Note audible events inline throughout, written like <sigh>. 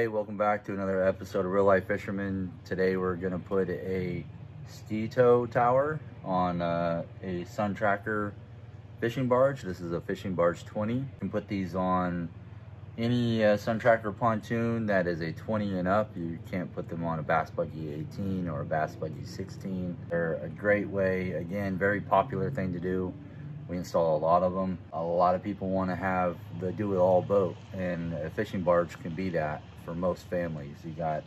Hey, welcome back to another episode of Reel Life Fisherman. Today we're gonna put a tow tower on uh, a Sun Tracker fishing barge. This is a fishing barge 20. You can put these on any uh, Sun Tracker pontoon that is a 20 and up. You can't put them on a Bass Buggy 18 or a Bass Buggy 16. They're a great way, again, very popular thing to do. We install a lot of them. A lot of people want to have the do-it-all boat, and a fishing barge can be that for most families. You got,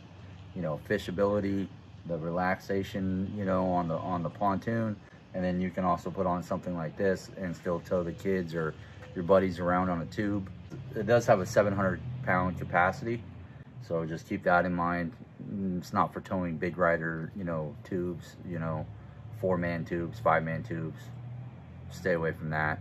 you know, fishability, the relaxation, you know, on the on the pontoon, and then you can also put on something like this and still tow the kids or your buddies around on a tube. It does have a 700 pound capacity, so just keep that in mind. Mm, it's not for towing big rider, you know, tubes, you know, four man tubes, five man tubes stay away from that.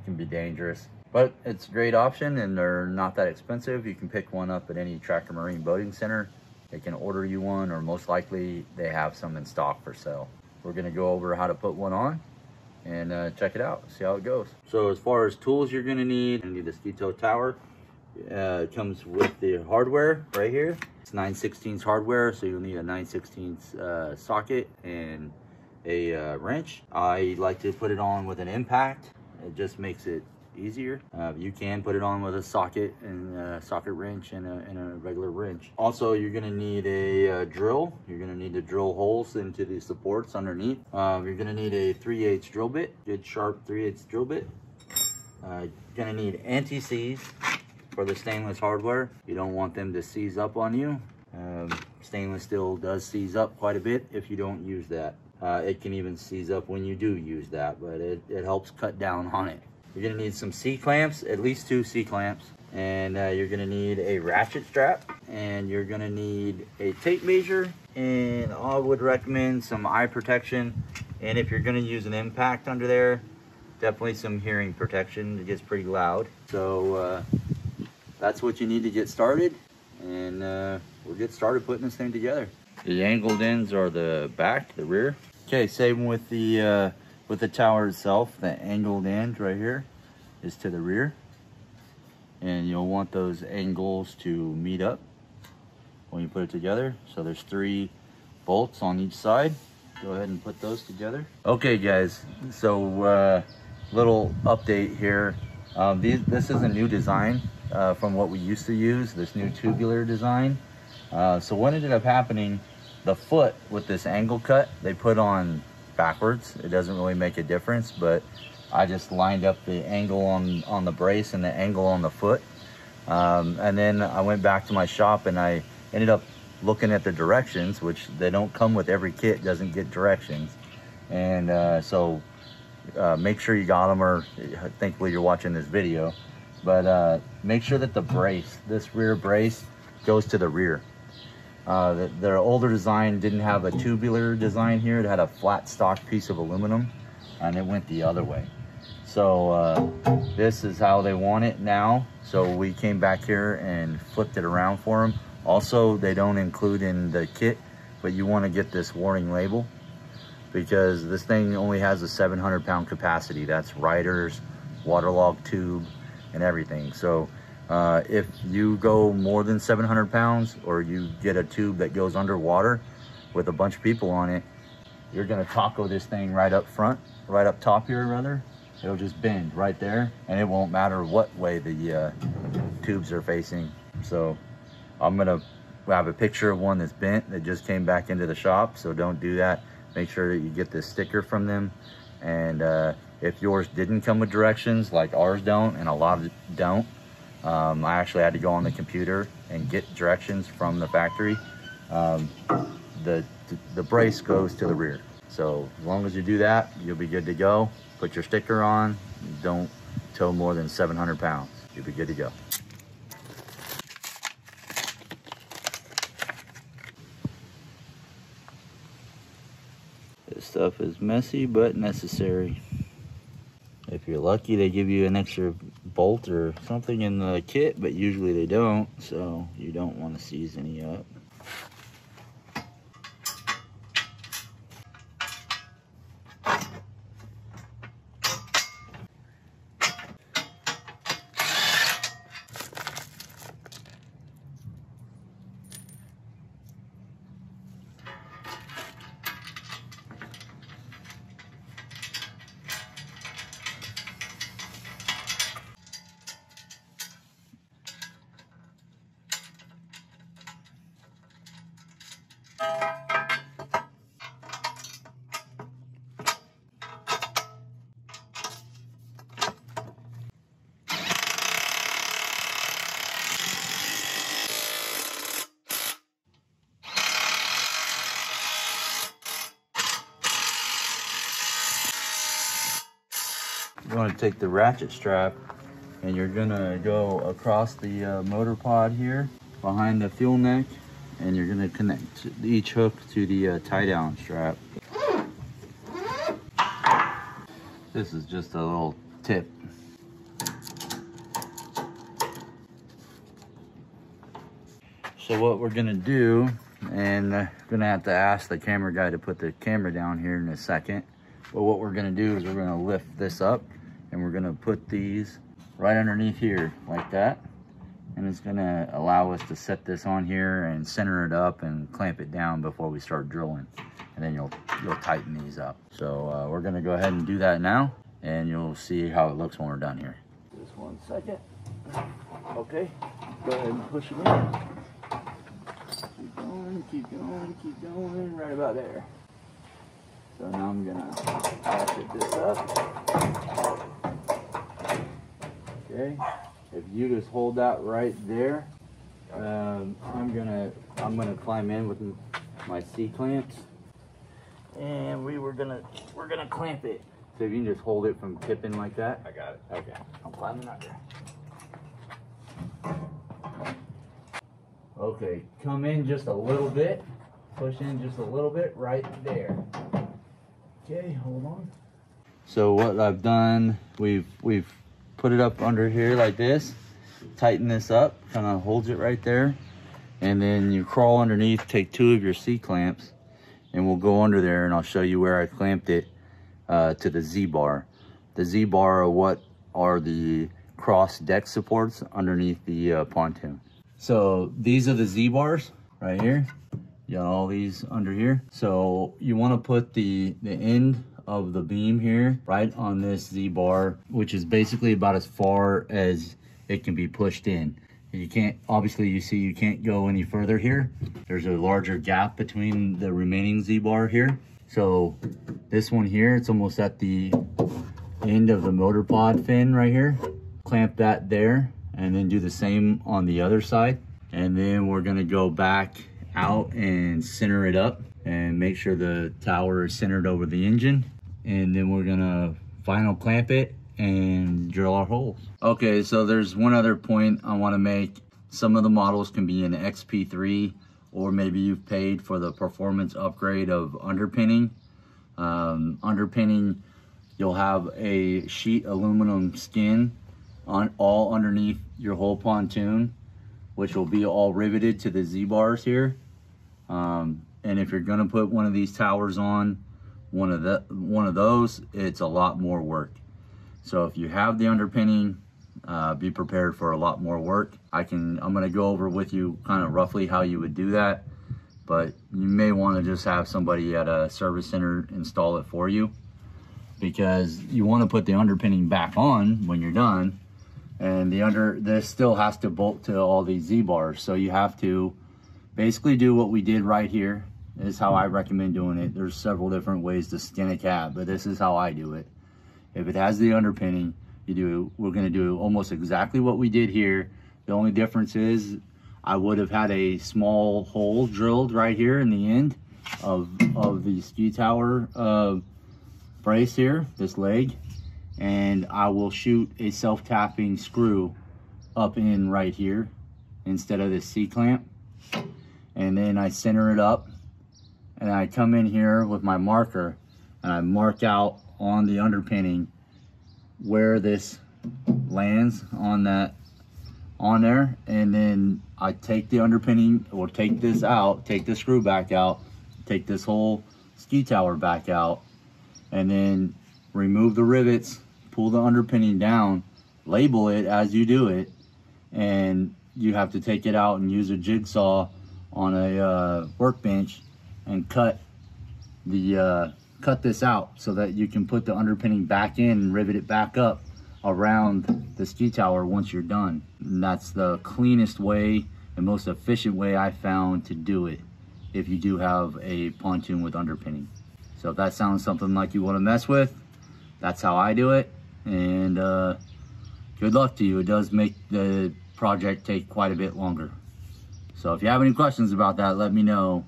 It can be dangerous. But it's a great option and they're not that expensive. You can pick one up at any Tracker Marine Boating Center. They can order you one or most likely they have some in stock for sale. We're gonna go over how to put one on and uh, check it out, see how it goes. So as far as tools you're gonna need, you need ski tow tower. Uh, it comes with the hardware right here. It's 9 16 hardware, so you'll need a 9 16 uh, socket and a uh, wrench. I like to put it on with an impact. It just makes it easier. Uh, you can put it on with a socket and a socket wrench and a, and a regular wrench. Also, you're gonna need a uh, drill. You're gonna need to drill holes into the supports underneath. Uh, you're gonna need a 3 8 drill bit, good sharp 3 8 drill bit. Uh, you're gonna need anti-seize for the stainless hardware. You don't want them to seize up on you. Um, stainless steel does seize up quite a bit if you don't use that. Uh, it can even seize up when you do use that, but it, it helps cut down on it. You're gonna need some C-clamps, at least two C-clamps, and uh, you're gonna need a ratchet strap, and you're gonna need a tape measure, and I would recommend some eye protection, and if you're gonna use an impact under there, definitely some hearing protection. It gets pretty loud. So uh, that's what you need to get started, and uh, we'll get started putting this thing together. The angled ends are the back, the rear. Okay, same with the uh, with the tower itself. The angled end right here is to the rear. And you'll want those angles to meet up when you put it together. So there's three bolts on each side. Go ahead and put those together. Okay guys, so uh, little update here. Um, these, this is a new design uh, from what we used to use, this new tubular design. Uh, so what ended up happening the foot with this angle cut, they put on backwards. It doesn't really make a difference, but I just lined up the angle on, on the brace and the angle on the foot. Um, and then I went back to my shop and I ended up looking at the directions, which they don't come with every kit, doesn't get directions. And uh, so uh, make sure you got them or thankfully you're watching this video. But uh, make sure that the brace, this rear brace goes to the rear. Uh, their older design didn't have a tubular design here. It had a flat stock piece of aluminum and it went the other way. So uh, this is how they want it now. So we came back here and flipped it around for them. Also, they don't include in the kit, but you want to get this warning label because this thing only has a 700 pound capacity. That's riders, waterlogged tube, and everything. So uh, if you go more than 700 pounds or you get a tube that goes underwater with a bunch of people on it, you're gonna taco this thing right up front, right up top here rather. It'll just bend right there and it won't matter what way the uh, tubes are facing. So I'm gonna have a picture of one that's bent that just came back into the shop. So don't do that. Make sure that you get this sticker from them. And uh, if yours didn't come with directions like ours don't and a lot of don't, um, I actually had to go on the computer and get directions from the factory. Um, the, the brace goes to the rear. So as long as you do that, you'll be good to go. Put your sticker on, don't tow more than 700 pounds. You'll be good to go. This stuff is messy but necessary. If you're lucky, they give you an extra bolt or something in the kit, but usually they don't, so you don't want to seize any up. Want to take the ratchet strap and you're gonna go across the uh, motor pod here behind the fuel neck and you're gonna connect each hook to the uh, tie down strap. This is just a little tip. So what we're gonna do, and I'm gonna have to ask the camera guy to put the camera down here in a second. But what we're gonna do is we're gonna lift this up and we're gonna put these right underneath here like that. And it's gonna allow us to set this on here and center it up and clamp it down before we start drilling. And then you'll, you'll tighten these up. So uh, we're gonna go ahead and do that now and you'll see how it looks when we're done here. Just one second. Okay, go ahead and push it in. Keep going, keep going, keep going, right about there. So now I'm gonna ratchet this up. Okay, if you just hold that right there, um, I'm gonna I'm gonna climb in with my C clamps, and we were gonna we're gonna clamp it. So if you can just hold it from tipping like that. I got it. Okay, I'm climbing out there. Okay, come in just a little bit. Push in just a little bit right there. Okay, hold on. So what I've done, we've we've put it up under here like this, tighten this up, kind of holds it right there. And then you crawl underneath, take two of your C-clamps, and we'll go under there and I'll show you where I clamped it uh, to the Z-bar. The Z-bar are what are the cross deck supports underneath the uh, pontoon. So these are the Z-bars right here. You got all these under here. So you want to put the, the end of the beam here right on this Z-bar, which is basically about as far as it can be pushed in. You can't, obviously you see you can't go any further here. There's a larger gap between the remaining Z-bar here. So this one here, it's almost at the end of the motor pod fin right here. Clamp that there and then do the same on the other side. And then we're gonna go back out and center it up and make sure the tower is centered over the engine and then we're gonna final clamp it and drill our holes. Okay, so there's one other point I wanna make. Some of the models can be an XP3 or maybe you've paid for the performance upgrade of underpinning. Um, underpinning, you'll have a sheet aluminum skin on all underneath your whole pontoon, which will be all riveted to the Z-bars here. Um, and if you're gonna put one of these towers on, one of the one of those, it's a lot more work. So if you have the underpinning, uh, be prepared for a lot more work. I can I'm gonna go over with you kind of roughly how you would do that, but you may want to just have somebody at a service center install it for you because you want to put the underpinning back on when you're done and the under this still has to bolt to all these Z bars so you have to basically do what we did right here is how I recommend doing it. There's several different ways to skin a cat, but this is how I do it. If it has the underpinning, you do. We're gonna do almost exactly what we did here. The only difference is I would have had a small hole drilled right here in the end of, of the ski tower uh, brace here, this leg, and I will shoot a self-tapping screw up in right here instead of this C-clamp. And then I center it up and I come in here with my marker and I mark out on the underpinning where this lands on that on there and then I take the underpinning or take this out take the screw back out take this whole ski tower back out and then remove the rivets pull the underpinning down label it as you do it and you have to take it out and use a jigsaw on a uh, workbench and cut the uh, cut this out so that you can put the underpinning back in and rivet it back up around the ski tower once you're done. And that's the cleanest way and most efficient way I found to do it if you do have a pontoon with underpinning. So if that sounds something like you want to mess with, that's how I do it. And uh, good luck to you. It does make the project take quite a bit longer. So if you have any questions about that, let me know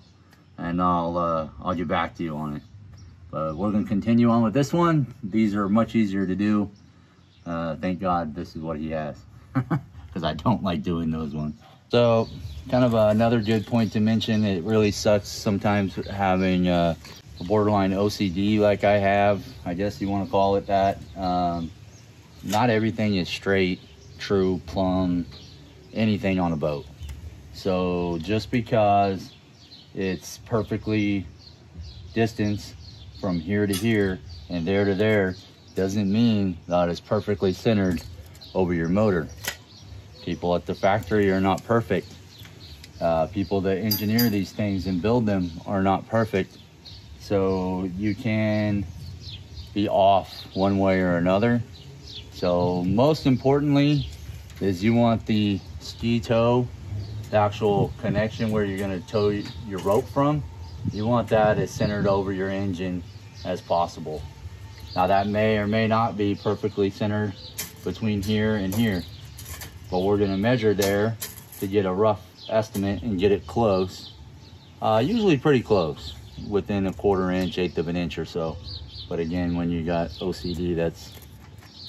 and I'll uh, I'll get back to you on it. But we're gonna continue on with this one. These are much easier to do. Uh, thank God this is what he has <laughs> because I don't like doing those ones. So kind of another good point to mention, it really sucks sometimes having uh, a borderline OCD like I have, I guess you want to call it that. Um, not everything is straight, true, plumb, anything on a boat. So just because it's perfectly distance from here to here and there to there doesn't mean that it's perfectly centered over your motor. People at the factory are not perfect. Uh, people that engineer these things and build them are not perfect. So you can be off one way or another. So most importantly is you want the ski tow, the actual connection where you're gonna tow your rope from. You want that as centered over your engine as possible. Now that may or may not be perfectly centered between here and here, but we're gonna measure there to get a rough estimate and get it close. Uh, usually pretty close, within a quarter inch, eighth of an inch or so. But again, when you got OCD, that's,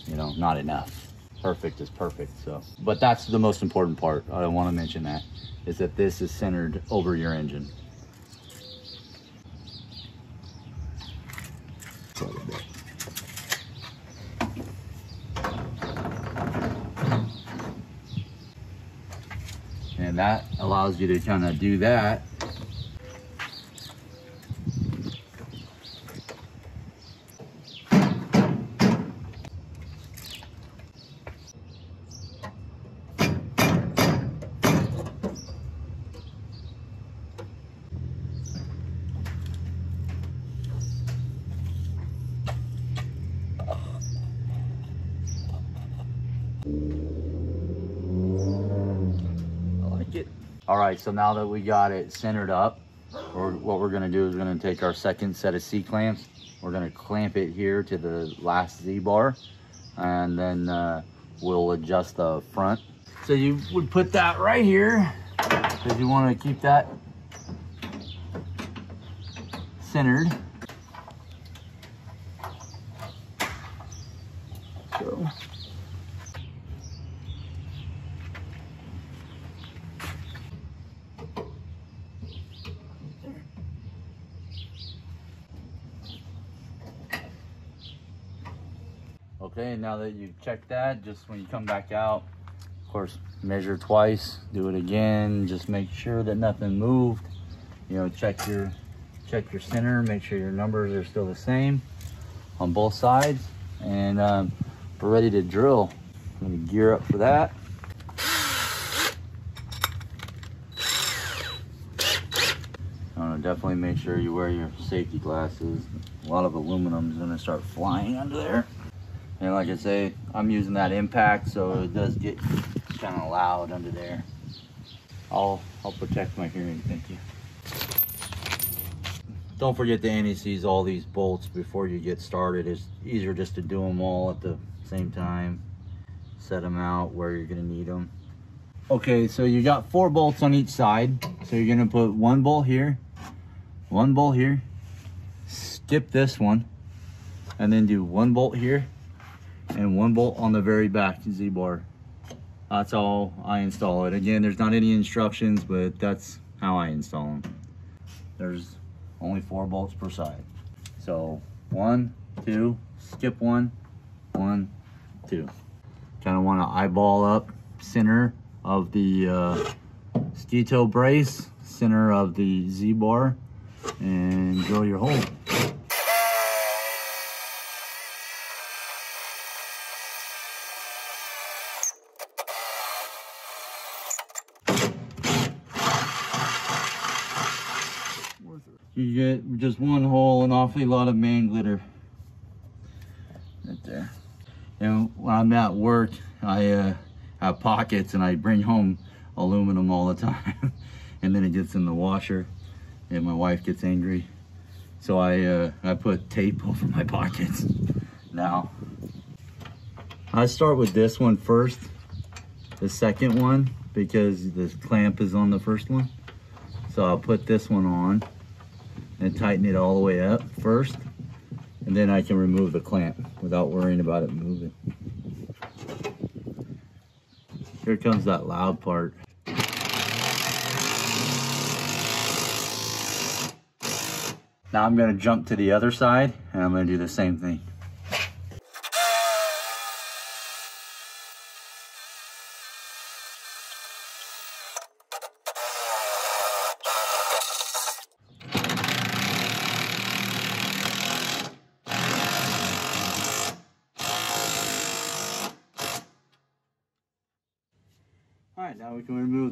you know, not enough. Perfect is perfect, so. But that's the most important part, I wanna mention that, is that this is centered over your engine. And that allows you to kind of do that All so now that we got it centered up, or what we're gonna do is we're gonna take our second set of C-clamps. We're gonna clamp it here to the last Z-bar, and then uh, we'll adjust the front. So you would put that right here, because you wanna keep that centered. So Okay, now that you've checked that, just when you come back out, of course, measure twice, do it again, just make sure that nothing moved. You know, check your check your center, make sure your numbers are still the same on both sides, and um, we're ready to drill. I'm gonna gear up for that. definitely make sure you wear your safety glasses. A lot of aluminum is gonna start flying under there. And like I say, I'm using that impact, so it does get kind of loud under there. I'll, I'll protect my hearing, thank you. Don't forget to anti-seize all these bolts before you get started. It's easier just to do them all at the same time. Set them out where you're gonna need them. Okay, so you got four bolts on each side. So you're gonna put one bolt here, one bolt here, skip this one, and then do one bolt here, and one bolt on the very back Z-bar. That's all I install it. Again, there's not any instructions, but that's how I install them. There's only four bolts per side. So one, two, skip one, one, two. Kind of want to eyeball up center of the uh, ski tow brace, center of the Z-bar, and drill your hole. You get just one hole, an awfully lot of man glitter. Right there. And when I'm at work, I uh, have pockets and I bring home aluminum all the <laughs> time. and then it gets in the washer and my wife gets angry. So I, uh, I put tape <laughs> over my pockets now. I start with this one first, the second one, because the clamp is on the first one. So I'll put this one on and tighten it all the way up first. And then I can remove the clamp without worrying about it moving. Here comes that loud part. Now I'm gonna jump to the other side and I'm gonna do the same thing.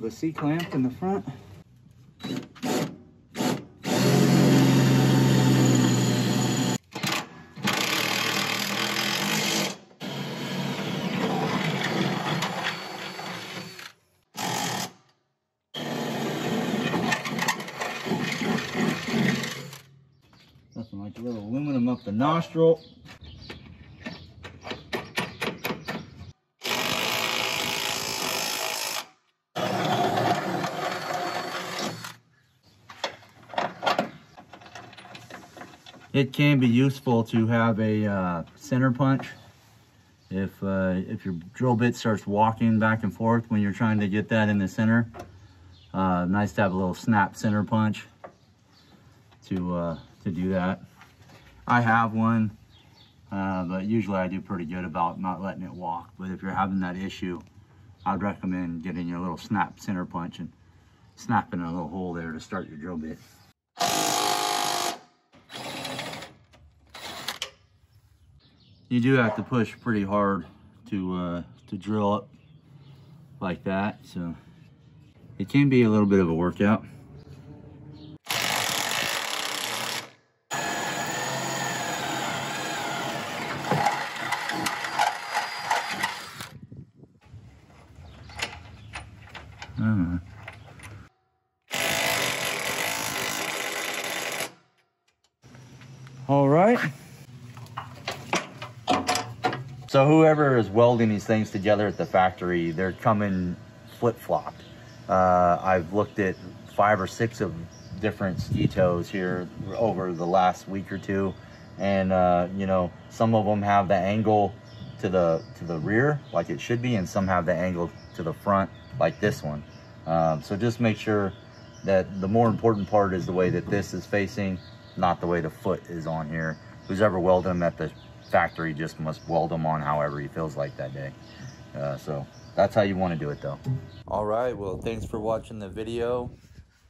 The C-clamp in the front. Nothing like a little aluminum up the nostril. It can be useful to have a uh, center punch. If, uh, if your drill bit starts walking back and forth when you're trying to get that in the center, uh, nice to have a little snap center punch to, uh, to do that. I have one, uh, but usually I do pretty good about not letting it walk. But if you're having that issue, I'd recommend getting your little snap center punch and snapping a little hole there to start your drill bit. You do have to push pretty hard to uh, to drill up like that, so it can be a little bit of a workout. Uh, All right. So whoever is welding these things together at the factory, they're coming flip-flopped. Uh, I've looked at five or six of different ski tows here over the last week or two. And, uh, you know, some of them have the angle to the to the rear like it should be and some have the angle to the front like this one. Um, so just make sure that the more important part is the way that this is facing, not the way the foot is on here. Who's ever welded them at the factory just must weld them on however he feels like that day. Uh, so that's how you want to do it though. All right, well, thanks for watching the video.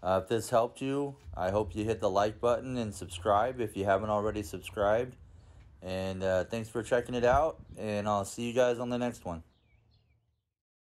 Uh, if this helped you, I hope you hit the like button and subscribe if you haven't already subscribed. And uh, thanks for checking it out, and I'll see you guys on the next one.